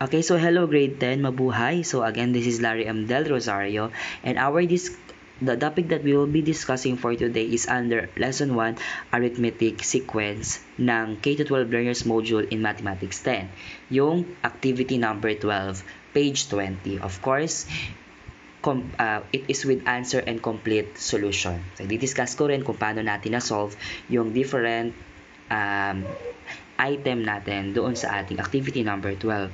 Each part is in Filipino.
Okay, so hello grade 10, mabuhay. So again, this is Larry M. Del Rosario and our dis the topic that we will be discussing for today is under Lesson 1, Arithmetic Sequence ng K-12 Learners Module in Mathematics 10. Yung activity number 12, page 20. Of course, com, uh, it is with answer and complete solution. So, di-discuss ko rin kung paano natin na-solve yung different um, item natin doon sa ating activity number 12.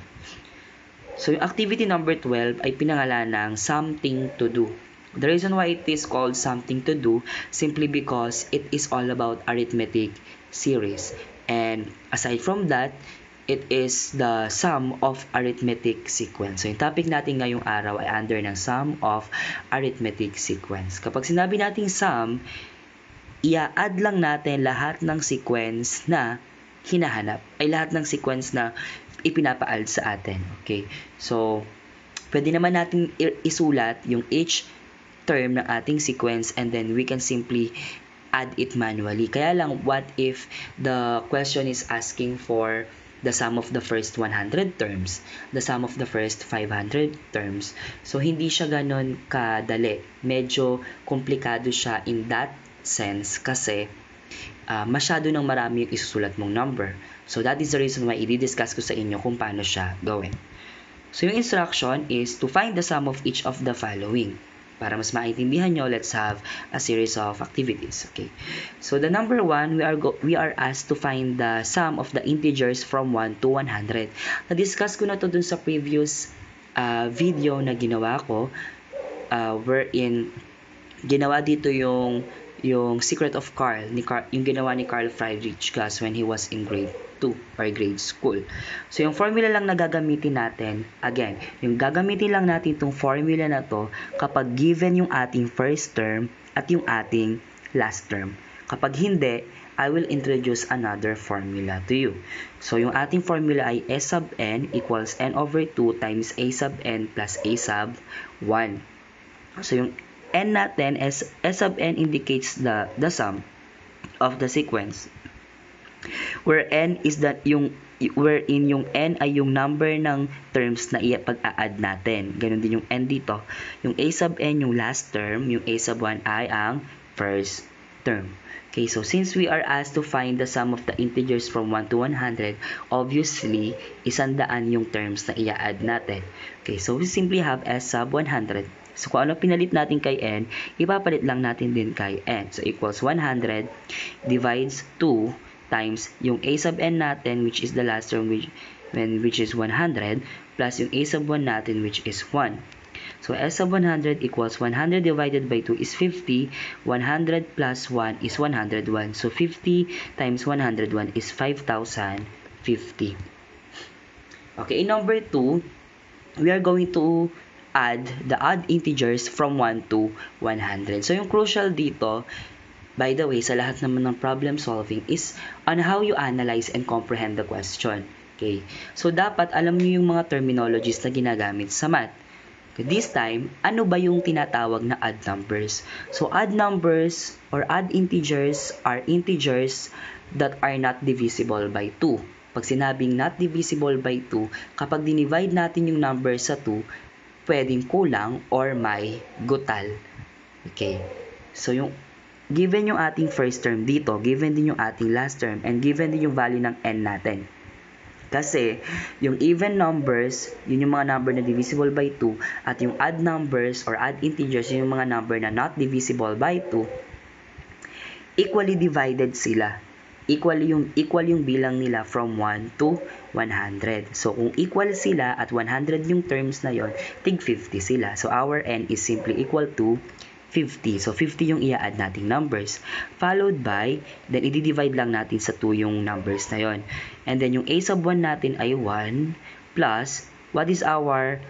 So, yung activity number 12 ay pinangalan ng something to do. The reason why it is called something to do simply because it is all about arithmetic series. And aside from that, it is the sum of arithmetic sequence. So, yung topic natin ngayong araw ay under ng sum of arithmetic sequence. Kapag sinabi nating sum, ia-add lang natin lahat ng sequence na hinahanap. Ay lahat ng sequence na ipinapa-add sa atin. Okay? So, pwede naman natin isulat yung each term ng ating sequence and then we can simply add it manually. Kaya lang, what if the question is asking for the sum of the first 100 terms, the sum of the first 500 terms. So, hindi siya ganon kadali. Medyo komplikado siya in that sense kasi uh, masyado nang marami yung isusulat mong number. So, that is the reason why i-discuss ko sa inyo kung paano siya gawin. So, yung instruction is to find the sum of each of the following. Para mas maintindihan nyo, let's have a series of activities. Okay. So, the number one, we are, go we are asked to find the sum of the integers from 1 to 100. Na-discuss ko na to dun sa previous uh, video na ginawa ko uh, wherein ginawa dito yung yung Secret of Carl, ni Carl, yung ginawa ni Carl Friedrich class when he was in grade 2 or grade school. So, yung formula lang na gagamitin natin, again, yung gagamitin lang natin itong formula na to kapag given yung ating first term at yung ating last term. Kapag hindi, I will introduce another formula to you. So, yung ating formula ay S sub n equals n over 2 times a sub n plus a sub 1. So, yung n natin, S, S sub n indicates the, the sum of the sequence. Where n is that yung wherein yung n ay yung number ng terms na ipag-a-add natin. Ganon din yung n dito. Yung a sub n, yung last term, yung a sub 1 ay ang first term. Okay, so since we are asked to find the sum of the integers from 1 to 100, obviously, isandaan yung terms na i-add natin. Okay, so we simply have s sub 100. So kung ano pinalit natin kay n, ipapalit lang natin din kay n. So equals 100 divides 2 times yung a sub n natin which is the last term which, when, which is 100 plus yung a sub 1 natin which is 1. So S sub 100 equals 100 divided by 2 is 50. 100 plus 1 is 101. So 50 times 101 is 5,050. Okay, in number 2, we are going to add the odd integers from 1 to 100. So yung crucial dito, by the way, sa lahat naman ng problem solving is on how you analyze and comprehend the question. Okay? So dapat alam niyo yung mga terminologies na ginagamit sa math. This time, ano ba yung tinatawag na odd numbers? So, odd numbers or odd integers are integers that are not divisible by 2. Pag sinabing not divisible by 2, kapag dinivide natin yung number sa 2, pwedeng kulang or may gutal. Okay. So, yung given yung ating first term dito, given din yung ating last term, and given din yung value ng n natin. Kasi, yung even numbers, yun yung mga number na divisible by 2, at yung odd numbers or odd integers, yun yung mga number na not divisible by 2, equally divided sila. Equal yung, equal yung bilang nila from 1 to 100. So, kung equal sila at 100 yung terms na yon, tig 50 sila. So, our n is simply equal to 50. So, 50 yung i-add nating numbers. Followed by, then i-divide lang natin sa 2 yung numbers na yon. And then, yung a sub 1 natin ay 1 plus, what is our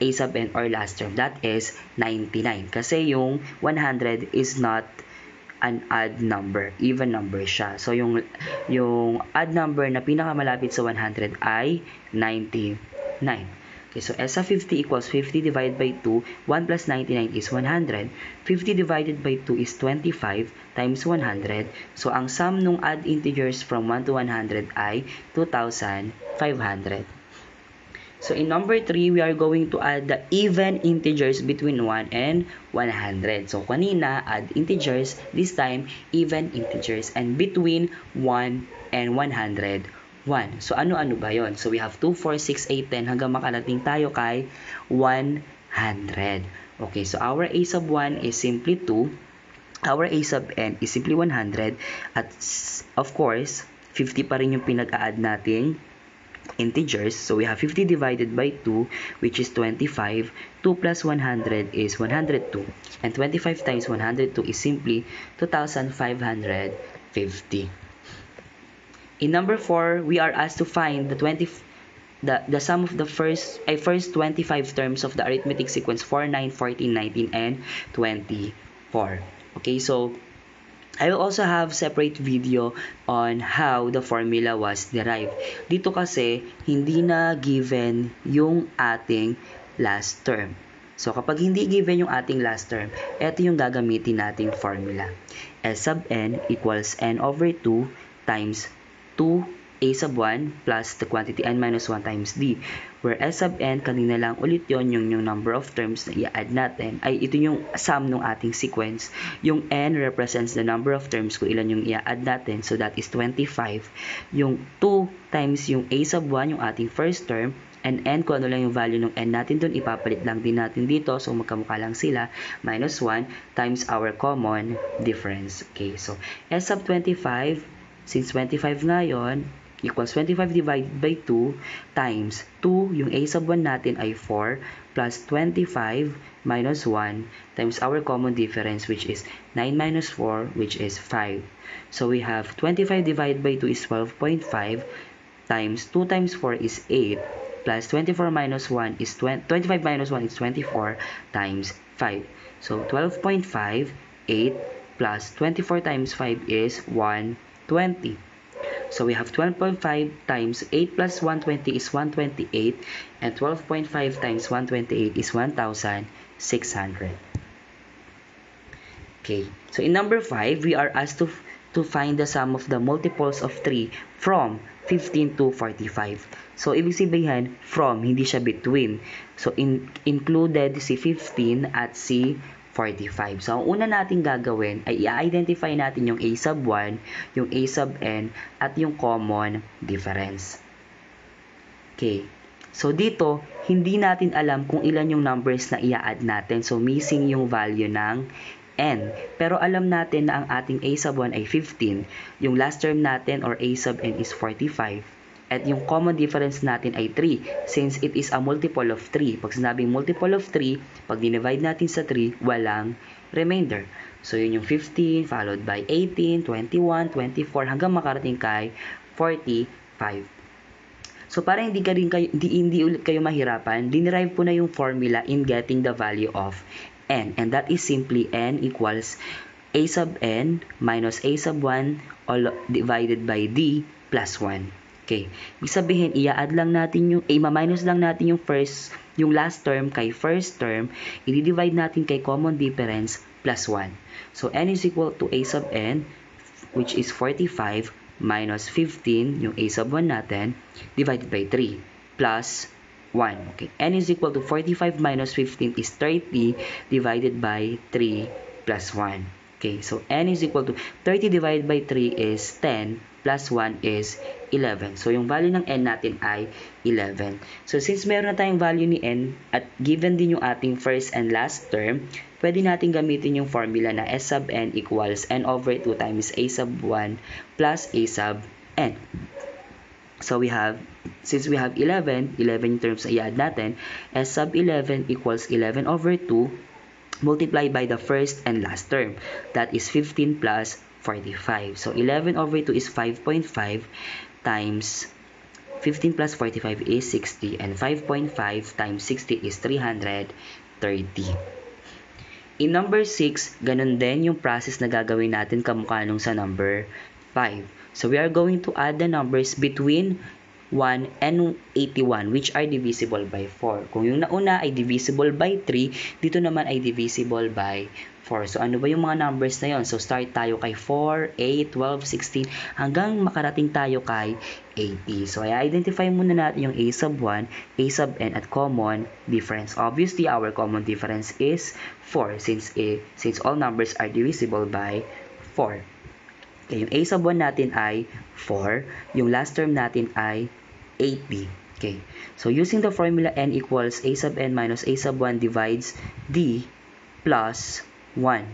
a sub n or last term? That is 99. Kasi yung 100 is not an odd number, even number siya. So, yung, yung odd number na pinakamalapit sa 100 ay 99. Okay, so of 50 equals 50 divided by 2. 1 plus 99 is 100. 50 divided by 2 is 25 times 100. So, ang sum nung odd integers from 1 to 100 ay 2,500. So in number 3, we are going to add the even integers between 1 and 100. So kanina, add integers. This time, even integers. And between 1 and 100, 1. So ano-ano ba yon? So we have 2, 4, 6, 8, 10 hanggang makarating tayo kay 100. Okay, so our a sub 1 is simply 2. Our a sub n is simply 100. At of course, 50 pa rin yung pinag-add natin integers. So we have 50 divided by 2, which is 25. 2 plus 100 is 102. And 25 times 102 is simply 2,550. In number 4, we are asked to find the 20 the, the sum of the first ay first 25 terms of the arithmetic sequence 4, 9, 14, 19, and 24. Okay, so I will also have separate video on how the formula was derived. Dito kasi, hindi na given yung ating last term. So, kapag hindi given yung ating last term, ito yung gagamitin nating formula. S sub n equals n over 2 times 2 a sub 1 plus the quantity n minus 1 times d. Where s sub n, kanina lang ulit yon yung, yung number of terms na i-add natin. Ay, ito yung sum ng ating sequence. Yung n represents the number of terms kung ilan yung i-add natin. So, that is 25. Yung 2 times yung a sub 1, yung ating first term, and n, kung ano lang yung value ng n natin dun, ipapalit lang din natin dito. So, magkamukha lang sila. Minus 1 times our common difference. Okay, so s sub 25, since 25 nga yun, equals 25 divided by 2 times 2, yung a sub 1 natin ay 4, plus 25 minus 1 times our common difference which is 9 minus 4 which is 5. So we have 25 divided by 2 is 12.5 times 2 times 4 is 8 plus 24 minus 1 is 20, 25 minus 1 is 24 times 5. So 12.5, 8 plus 24 times 5 is 120. So we have 12.5 times 8 plus 120 is 128 and 12.5 times 128 is 1,600. Okay, so in number 5, we are asked to, to find the sum of the multiples of 3 from 15 to 45. So, ibig sabihin, from, hindi siya between. So, in, included si 15 at si 45. So, ang una natin gagawin ay i-identify natin yung a sub 1, yung a sub n, at yung common difference. Okay. So, dito, hindi natin alam kung ilan yung numbers na i-add natin. So, missing yung value ng n. Pero alam natin na ang ating a sub 1 ay 15. Yung last term natin or a sub n is 45. At yung common difference natin ay 3 since it is a multiple of 3. Pag sinabing multiple of 3, pag dinivide natin sa 3, walang remainder. So yun yung 15 followed by 18, 21, 24 hanggang makarating kay 45. So para hindi ka rin kayo, hindi, hindi ulit kayo mahirapan, dinerive po na yung formula in getting the value of n. And that is simply n equals a sub n minus a sub 1 all divided by d plus 1. Okay. Ibig sabihin, i-add lang natin yung, i-minus lang natin yung first, yung last term kay first term, i-divide natin kay common difference plus 1. So, n is equal to a sub n, which is 45 minus 15, yung a sub 1 natin, divided by 3, plus 1. Okay. n is equal to 45 minus 15 is 30 divided by 3 plus 1. Okay, so n is equal to 30 divided by 3 is 10 plus 1 is 11. So, yung value ng n natin ay 11. So, since meron na tayong value ni n at given din yung ating first and last term, pwede natin gamitin yung formula na s sub n equals n over 2 times a sub 1 plus a sub n. So, we have, since we have 11, 11 terms na i-add natin, s sub 11 equals 11 over 2 multiplied by the first and last term. That is 15 plus 45. So, 11 over 2 is 5.5 times 15 plus 45 is 60 and 5.5 times 60 is 330. In number 6, ganun din yung process na gagawin natin kamukha nung sa number 5. So, we are going to add the numbers between 1 and 81 which are divisible by 4. Kung yung nauna ay divisible by 3, dito naman ay divisible by 4. So, ano ba yung mga numbers na yon? So, start tayo kay 4, 8, 12, 16, hanggang makarating tayo kay 80. So, i-identify muna natin yung a sub 1, a sub n at common difference. Obviously, our common difference is 4 since a since all numbers are divisible by 4. Okay, yung a sub 1 natin ay 4, yung last term natin ay 80. Okay, so using the formula n equals a sub n minus a sub 1 divides d plus 1.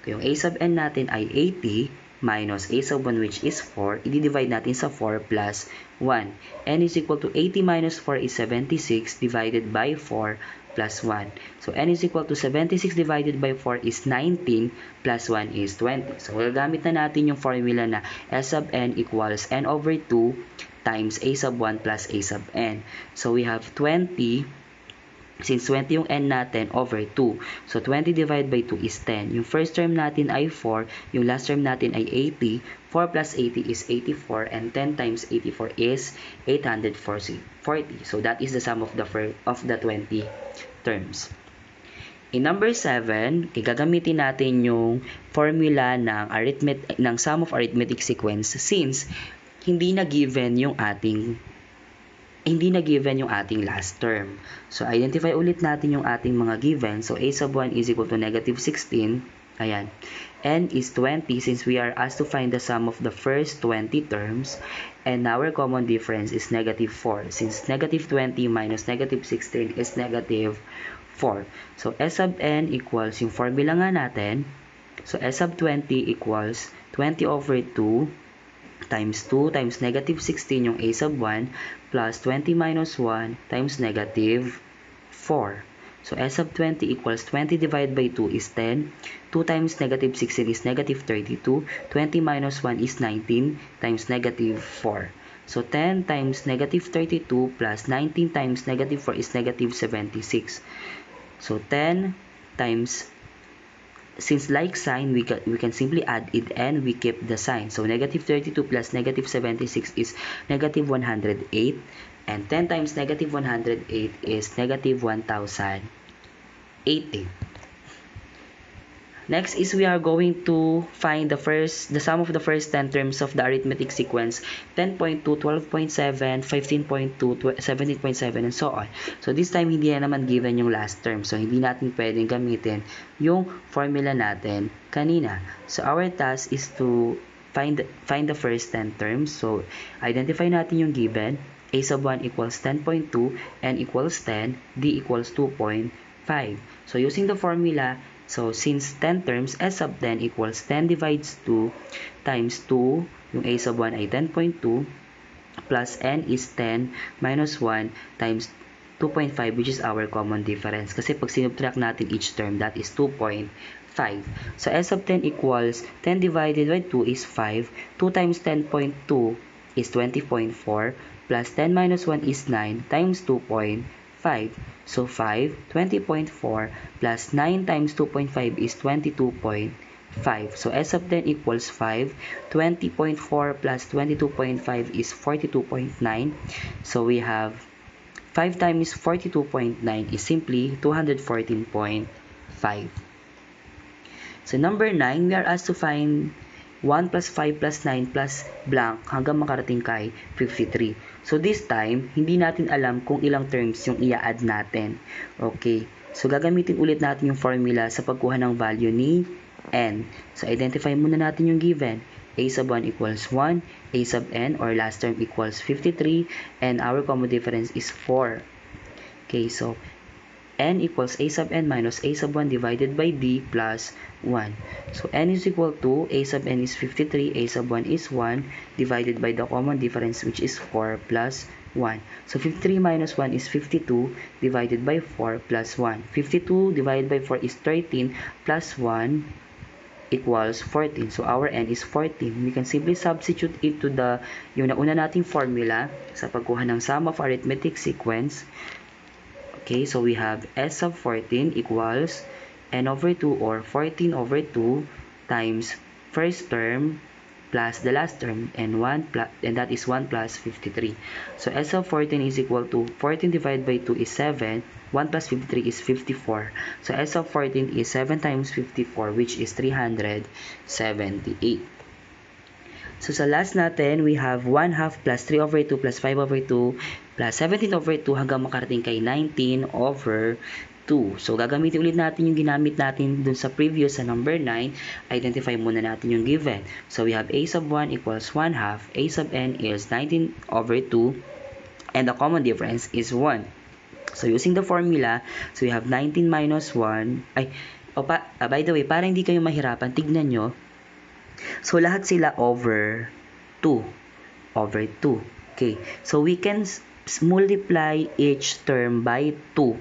Okay, yung a sub n natin ay 80 minus a sub 1 which is 4, i-divide natin sa 4 plus 1. n is equal to 80 minus 4 is 76 divided by 4 plus 1. So, n is equal to 76 divided by 4 is 19 plus 1 is 20. So, gagamit na natin yung formula na s sub n equals n over 2 times a sub 1 plus a sub n. So, we have 20 Since 20 yung n natin over 2. So, 20 divided by 2 is 10. Yung first term natin ay 4. Yung last term natin ay 80. 4 plus 80 is 84. And 10 times 84 is 840. So, that is the sum of the, of the 20 terms. In number 7, gagamitin natin yung formula ng, arithmetic, ng sum of arithmetic sequence since hindi na given yung ating hindi na given yung ating last term. So, identify ulit natin yung ating mga given. So, a sub 1 is equal to negative 16. Ayan. n is 20 since we are asked to find the sum of the first 20 terms. And our common difference is negative 4 since negative 20 minus negative 16 is negative 4. So, s sub n equals yung formula nga natin. So, s sub 20 equals 20 over 2 times 2 times negative 16 yung a sub 1 plus 20 minus 1 times negative 4. So, S sub 20 equals 20 divided by 2 is 10. 2 times negative 16 is negative 32. 20 minus 1 is 19 times negative 4. So, 10 times negative 32 plus 19 times negative 4 is negative 76. So, 10 times since like sign, we can, we can simply add it and we keep the sign. So, negative 32 plus negative 76 is negative 108. And 10 times negative 108 is negative 1080. Next is we are going to find the first the sum of the first 10 terms of the arithmetic sequence 10.2, 12.7, 15.2, 17.7 and so on. So this time hindi na naman given yung last term. So hindi natin pwedeng gamitin yung formula natin kanina. So our task is to find find the first 10 terms. So identify natin yung given. A sub 1 equals 10.2, n equals 10, d equals 2.5. So using the formula So, since 10 terms, S sub 10 equals 10 divides 2 times 2, yung A sub 1 ay 10.2, plus N is 10 minus 1 times 2.5 which is our common difference. Kasi pag sinubtract natin each term, that is 2.5. So, S sub 10 equals 10 divided by 2 is 5. 2 times 10.2 is 20.4 plus 10 minus 1 is 9 times 2.5. 5. So 5, 20.4 plus 9 times 2.5 is 22.5. So S of 10 equals 5. 20.4 plus 22.5 is 42.9. So we have 5 times 42.9 is simply 214.5. So number 9, we are asked to find 1 plus 5 plus 9 plus blank hanggang makarating kay 53. So this time, hindi natin alam kung ilang terms yung i-add natin. Okay. So gagamitin ulit natin yung formula sa pagkuha ng value ni n. So identify muna natin yung given. a sub 1 equals 1, a sub n or last term equals 53, and our common difference is 4. Okay, so n equals a sub n minus a sub 1 divided by d plus 1. So n is equal to a sub n is 53, a sub 1 is 1 divided by the common difference which is 4 plus 1. So 53 minus 1 is 52 divided by 4 plus 1. 52 divided by 4 is 13 plus 1 equals 14. So our n is 14. We can simply substitute it to the yung nauna nating formula sa pagkuha ng sum of arithmetic sequence Okay, so we have S sub 14 equals n over 2 or 14 over 2 times first term plus the last term and 1 plus, and that is 1 plus 53. So S of 14 is equal to 14 divided by 2 is 7. 1 plus 53 is 54. So S of 14 is 7 times 54 which is 378. So sa last natin, we have 1 half plus 3 over 2 plus 5 over 2 plus 17 over 2 hanggang makarating kay 19 over 2. So, gagamitin ulit natin yung ginamit natin dun sa previous sa number 9. Identify muna natin yung given. So, we have a sub 1 equals 1 half. a sub n is 19 over 2. And the common difference is 1. So, using the formula, so we have 19 minus 1. Ay, oh, uh, by the way, para hindi kayo mahirapan, tignan nyo. So, lahat sila over 2. Over 2. Okay. So, we can multiply each term by 2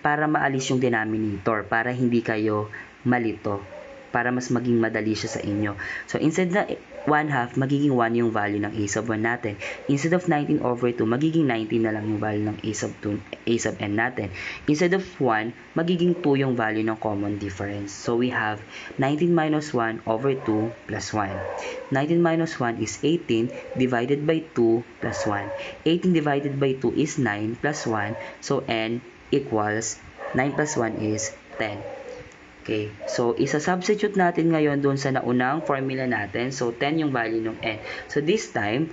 para maalis yung denominator, para hindi kayo malito, para mas maging madali siya sa inyo. So, instead na 1 half, magiging 1 yung value ng a sub 1 natin. Instead of 19 over 2, magiging 19 na lang yung value ng a sub 2, a sub n natin. Instead of 1, magiging 2 yung value ng common difference. So, we have 19 minus 1 over 2 plus 1. 19 minus 1 is 18 divided by 2 plus 1. 18 divided by 2 is 9 plus 1. So, n equals 9 plus 1 is 10. Okay, so isa-substitute natin ngayon doon sa naunang formula natin. So, 10 yung value ng n. So, this time,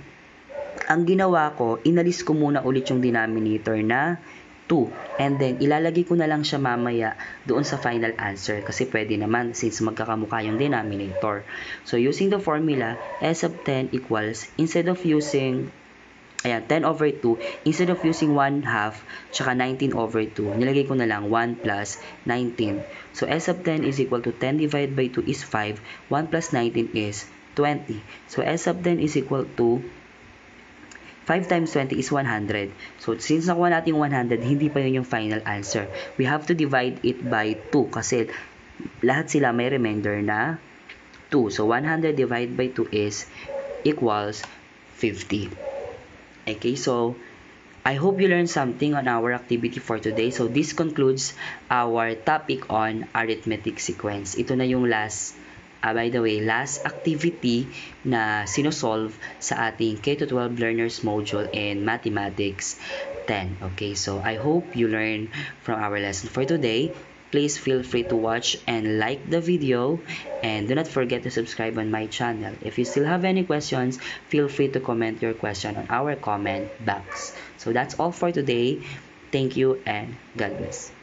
ang ginawa ko, inalis ko muna ulit yung denominator na 2. And then, ilalagay ko na lang siya mamaya doon sa final answer. Kasi pwede naman since magkakamukha yung denominator. So, using the formula, s of 10 equals, instead of using Ayan, 10 over 2, instead of using 1 half, tsaka 19 over 2, nilagay ko na lang 1 plus 19. So, S of 10 is equal to 10 divided by 2 is 5. 1 plus 19 is 20. So, S of 10 is equal to 5 times 20 is 100. So, since nakuha natin 100, hindi pa yun yung final answer. We have to divide it by 2 kasi lahat sila may remainder na 2. So, 100 divided by 2 is equals 50. Okay, so I hope you learned something on our activity for today. So this concludes our topic on arithmetic sequence. Ito na yung last, uh, by the way, last activity na sinosolve sa ating K-12 Learners Module in Mathematics 10. Okay, so I hope you learned from our lesson for today. Please feel free to watch and like the video and do not forget to subscribe on my channel. If you still have any questions, feel free to comment your question on our comment box. So that's all for today. Thank you and God bless.